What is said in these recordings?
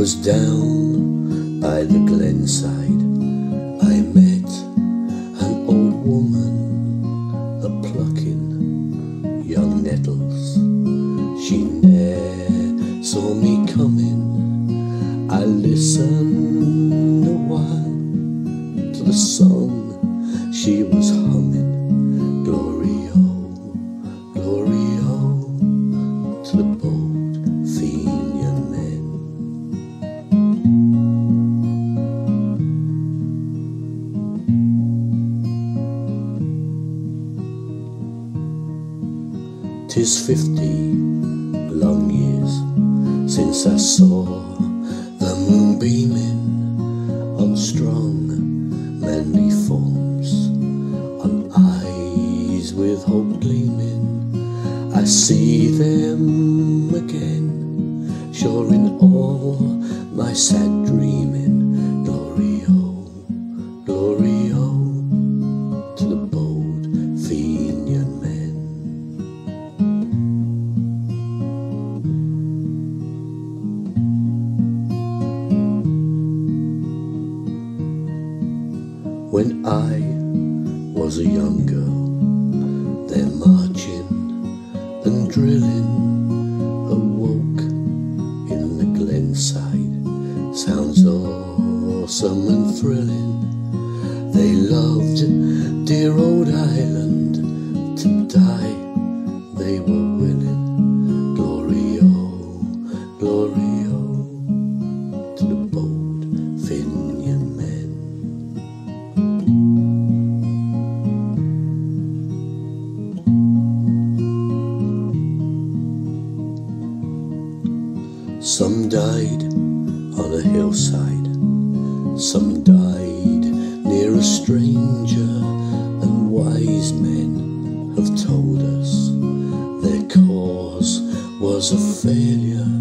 'Twas down by the glen side, I met an old woman a plucking young nettles. She ne'er saw me coming. I listened Tis fifty long years since I saw the moon beaming on strong, manly forms, on eyes with hope gleaming. I see them again, sure in all my sad dreaming. When I was a young girl, their marching and drilling awoke in the glenside. Sounds awesome and thrilling. They loved dear old Some died on a hillside, some died near a stranger, and wise men have told us their cause was a failure,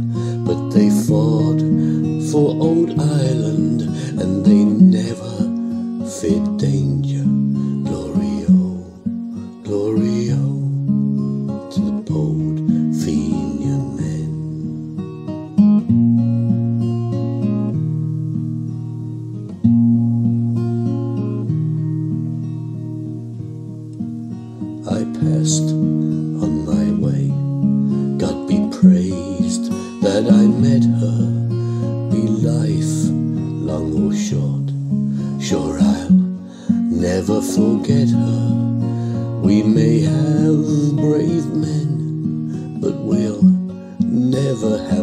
passed on my way. God be praised that I met her. Be life long or short, sure I'll never forget her. We may have brave men, but we'll never have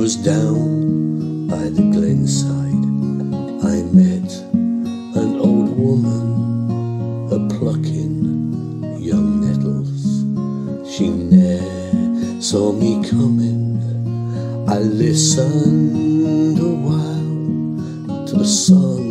was down by the glen side, I met an old woman a plucking young nettles. She ne'er saw me coming. I listened a while to the song